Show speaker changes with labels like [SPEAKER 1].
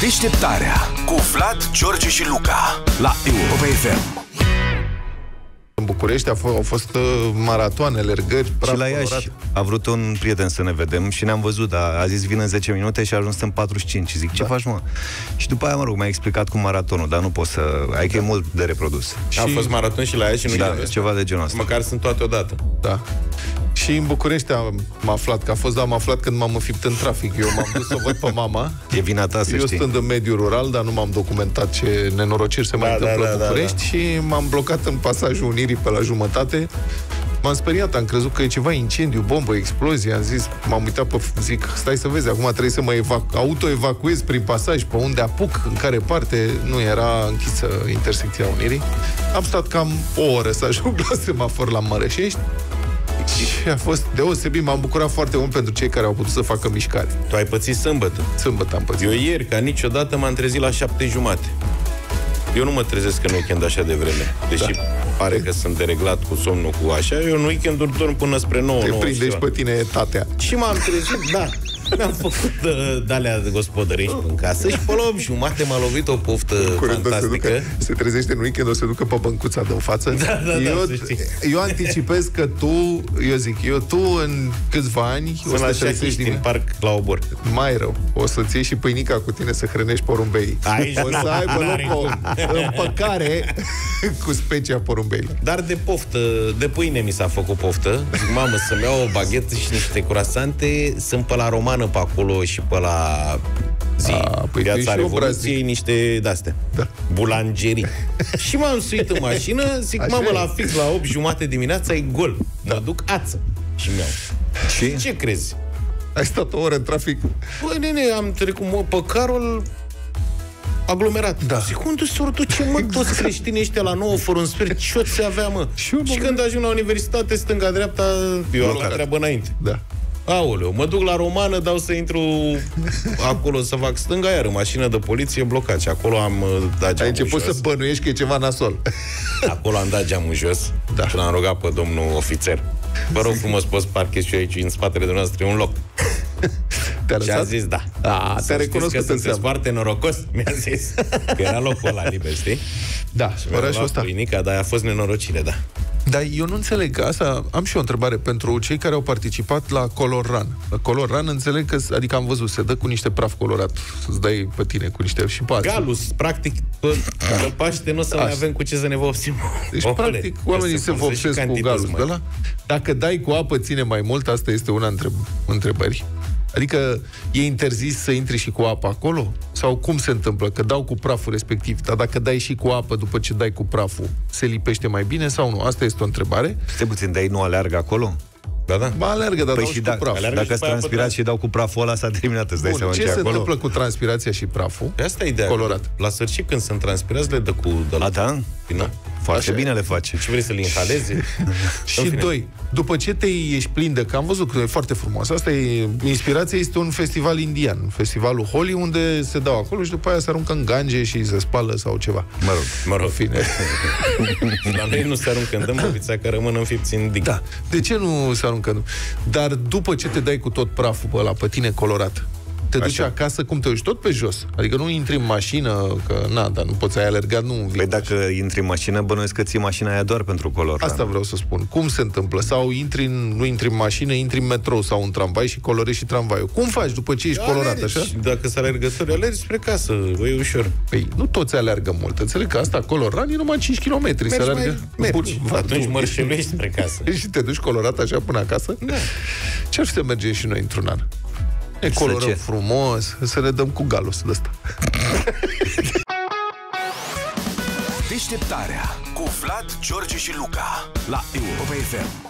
[SPEAKER 1] Deșteptarea cu Vlad, George și Luca la Europa FM.
[SPEAKER 2] În București a f- au fost uh, maratoane, alergări, praf
[SPEAKER 3] Și la Iași
[SPEAKER 2] colorat.
[SPEAKER 3] a vrut un prieten să ne vedem și ne-am văzut, dar a zis vin în 10 minute și a ajuns în 45. Zic,
[SPEAKER 2] Da.
[SPEAKER 3] ce faci, mă? Și după aia, mă rog, mi-a explicat cu maratonul, dar nu pot să... Ai că e mult de reprodus.
[SPEAKER 4] A fost maraton și la ea și nu
[SPEAKER 3] Da,
[SPEAKER 4] știu.
[SPEAKER 3] ceva de genul ăsta.
[SPEAKER 4] Măcar sunt toate odată.
[SPEAKER 2] Da. Și în București am aflat, că a fost, da, am aflat când m-am înfipt în trafic. Eu m-am dus să o văd pe mama.
[SPEAKER 3] E vina ta, să
[SPEAKER 2] Eu
[SPEAKER 3] știi.
[SPEAKER 2] stând în mediul rural, dar nu m-am documentat ce nenorociri se mai
[SPEAKER 4] Da,
[SPEAKER 2] întâmplă
[SPEAKER 4] da,
[SPEAKER 2] în
[SPEAKER 4] da,
[SPEAKER 2] București
[SPEAKER 4] da,
[SPEAKER 2] și m-am blocat în pasajul Unirii pe la jumătate. M-am speriat, am crezut că e ceva incendiu, bombă, explozie. Am zis, m-am uitat pe... Zic, stai să vezi, acum trebuie să mă evac- autoevacuez prin pasaj, pe unde apuc, în care parte. Nu era închisă intersecția Unirii. Am stat cam o oră să ajung la semafor la Mărășești. Și a fost deosebit, m-am bucurat foarte mult pentru cei care au putut să facă mișcare.
[SPEAKER 4] Tu ai pățit sâmbătă.
[SPEAKER 2] Sâmbătă am pățit.
[SPEAKER 4] Eu ieri, ca niciodată, m-am trezit la șapte jumate. Eu nu mă trezesc în weekend așa de vreme. Deși da. Pare că sunt dereglat cu somnul cu așa, eu în weekend dorm până spre 9,
[SPEAKER 2] Te
[SPEAKER 4] 9
[SPEAKER 2] prinde și
[SPEAKER 4] și
[SPEAKER 2] pe tine etatea.
[SPEAKER 4] Și m-am trezit, da. Mi-am făcut uh, de-alea de gospodărești în casă și pe la 8 jumate m-a lovit o poftă
[SPEAKER 2] Curând o se,
[SPEAKER 4] fantastică.
[SPEAKER 2] ducă, se trezește în weekend, o să ducă pe băncuța de în față.
[SPEAKER 4] Da, da, da,
[SPEAKER 2] eu,
[SPEAKER 4] să știi.
[SPEAKER 2] eu anticipez că tu, eu zic, eu tu în câțiva ani o
[SPEAKER 4] Sunt
[SPEAKER 2] să
[SPEAKER 4] la
[SPEAKER 2] te trezești
[SPEAKER 4] șachiști
[SPEAKER 2] din
[SPEAKER 4] din parc la obor.
[SPEAKER 2] mai rău. O să-ți iei și pâinica cu tine să hrănești porumbei.
[SPEAKER 4] Aici
[SPEAKER 2] o să
[SPEAKER 4] nu,
[SPEAKER 2] aibă
[SPEAKER 4] n-are
[SPEAKER 2] loc o împăcare cu specia porumbei.
[SPEAKER 4] Dar de poftă, de pâine mi s-a făcut poftă. Zic, mamă, să-mi iau o baghetă și niște curasante. Sunt pe la romană pe acolo și pe la zi,
[SPEAKER 2] A, păi tu
[SPEAKER 4] viața
[SPEAKER 2] ești și
[SPEAKER 4] Revoluției,
[SPEAKER 2] obraznic.
[SPEAKER 4] niște de-astea.
[SPEAKER 2] Da.
[SPEAKER 4] Bulangerii. și m-am suit în mașină, zic,
[SPEAKER 2] Așa
[SPEAKER 4] mamă,
[SPEAKER 2] e.
[SPEAKER 4] la fix la 8 jumate dimineața e gol. Da. Mă duc ață. Și mi-au.
[SPEAKER 3] Și?
[SPEAKER 4] Ce crezi?
[SPEAKER 2] Ai stat o oră în trafic.
[SPEAKER 4] Băi, nene, am trecut mă, pe Carol aglomerat. Da. Zic, unde s-au duce, mă, toți creștinii ăștia la 9 fără un sfert? Ce o ți avea, mă?
[SPEAKER 2] Și eu, mă,
[SPEAKER 4] și când ajung la universitate, stânga-dreapta, eu am la treabă înainte.
[SPEAKER 2] Da.
[SPEAKER 4] Aoleu, mă duc la romană, dau să intru acolo să fac stânga, iar în mașină de poliție blocat și acolo am uh, dat
[SPEAKER 2] Ai
[SPEAKER 4] geamul
[SPEAKER 2] început
[SPEAKER 4] jos.
[SPEAKER 2] să bănuiești că e ceva nasol.
[SPEAKER 4] Acolo am dat geamul jos
[SPEAKER 2] Da.
[SPEAKER 4] și l-am rugat pe domnul ofițer. Vă rog frumos, poți parchez și eu aici, în spatele dumneavoastră, un loc.
[SPEAKER 2] Te-a
[SPEAKER 4] Și a
[SPEAKER 2] lăsat?
[SPEAKER 4] zis da.
[SPEAKER 2] A,
[SPEAKER 4] Să
[SPEAKER 2] te-a
[SPEAKER 4] știți
[SPEAKER 2] recunoscut
[SPEAKER 4] că
[SPEAKER 2] în
[SPEAKER 4] sunteți
[SPEAKER 2] seamă.
[SPEAKER 4] foarte norocos, mi-a zis. Că era locul ăla liber, știi?
[SPEAKER 2] Da,
[SPEAKER 4] Mi-a
[SPEAKER 2] orașul
[SPEAKER 4] luat
[SPEAKER 2] ăsta.
[SPEAKER 4] pâinica, dar a fost nenorocire, da.
[SPEAKER 2] Dar eu nu înțeleg asta. Am și o întrebare pentru cei care au participat la Color Run. La Color Run înțeleg că, adică am văzut, se dă cu niște praf colorat, să-ți dai pe tine cu niște și pe alții.
[SPEAKER 4] Galus, practic, pe, pe Paște nu o să mai
[SPEAKER 2] Așa.
[SPEAKER 4] avem cu ce să ne vopsim.
[SPEAKER 2] Deci,
[SPEAKER 4] Omule,
[SPEAKER 2] practic,
[SPEAKER 4] că
[SPEAKER 2] oamenii se
[SPEAKER 4] folosesc și
[SPEAKER 2] vopsesc cu
[SPEAKER 4] cantități,
[SPEAKER 2] galul
[SPEAKER 4] mă.
[SPEAKER 2] de la. Dacă dai cu apă, ține mai mult? Asta este una între întrebări. Adică e interzis să intri și cu apă acolo? Sau cum se întâmplă? Că dau cu praful respectiv, dar dacă dai și cu apă după ce dai cu praful, se lipește mai bine sau nu? Asta este o întrebare.
[SPEAKER 3] Stai puțin, dar ei nu aleargă acolo?
[SPEAKER 4] Da, da.
[SPEAKER 2] Ba, alergă, dar
[SPEAKER 3] Păi
[SPEAKER 2] dau
[SPEAKER 3] și
[SPEAKER 2] și
[SPEAKER 3] da,
[SPEAKER 2] cu praf.
[SPEAKER 4] Aleargă
[SPEAKER 3] dacă
[SPEAKER 4] și
[SPEAKER 3] sunt
[SPEAKER 4] pe apă,
[SPEAKER 3] transpirat
[SPEAKER 4] da.
[SPEAKER 3] și dau cu praful ăla, s-a terminat, îți dai
[SPEAKER 2] Bun,
[SPEAKER 3] seama
[SPEAKER 2] ce
[SPEAKER 3] ce e
[SPEAKER 2] se
[SPEAKER 3] acolo?
[SPEAKER 2] întâmplă cu transpirația și praful?
[SPEAKER 4] De asta e ideea.
[SPEAKER 2] Colorat.
[SPEAKER 4] La sfârșit, când sunt transpirați, le dă cu... De la...
[SPEAKER 3] A, da?
[SPEAKER 4] Da.
[SPEAKER 3] Foarte
[SPEAKER 2] Așa e.
[SPEAKER 3] bine le face.
[SPEAKER 4] Ce vrei să-l inhaleze?
[SPEAKER 2] Și
[SPEAKER 4] În fine.
[SPEAKER 2] doi, după ce te ești plin de... Că am văzut că e foarte frumos. Asta e... Inspirația este un festival indian. Festivalul Holi, unde se dau acolo și după aia se aruncă în gange și se spală sau ceva.
[SPEAKER 3] Mă rog.
[SPEAKER 4] Mă rog,
[SPEAKER 2] În fine.
[SPEAKER 4] la noi nu se aruncă în dămăvița, că rămân înfipți în dig.
[SPEAKER 2] Da. De ce nu se aruncă? Nu? Dar după ce te dai cu tot praful pe ăla pe tine colorat, te duci
[SPEAKER 4] Așa.
[SPEAKER 2] acasă, cum te duci? Tot pe jos. Adică nu intri în mașină, că na, dar nu poți ai alergat, nu vii.
[SPEAKER 3] Păi dacă intri în mașină, bănuiesc că ții mașina aia doar pentru color.
[SPEAKER 2] Asta vreau să spun. Cum se întâmplă? Sau intri în, nu intri în mașină, intri în metrou sau în tramvai și colorezi și tramvaiul. Cum faci după ce ești colorat,
[SPEAKER 4] Alergi.
[SPEAKER 2] așa?
[SPEAKER 4] Dacă sunt alergători, alergi spre casă. Bă, e ușor.
[SPEAKER 2] Păi nu toți alergă mult. Înțeleg că asta, colorat, e numai 5 km. Se
[SPEAKER 4] Mergi
[SPEAKER 2] alergă.
[SPEAKER 4] mai, mergi.
[SPEAKER 2] Bun,
[SPEAKER 4] Atunci
[SPEAKER 2] tu-
[SPEAKER 4] mărșeluiești spre casă.
[SPEAKER 2] și te duci colorat așa până acasă?
[SPEAKER 4] Da.
[SPEAKER 2] Ce ar fi să mergem și noi într-un an? Ne colorăm
[SPEAKER 3] ce?
[SPEAKER 2] frumos, să ne dăm cu galus de ăsta.
[SPEAKER 1] Deșteptarea cu Vlad, George și Luca la Europa FM.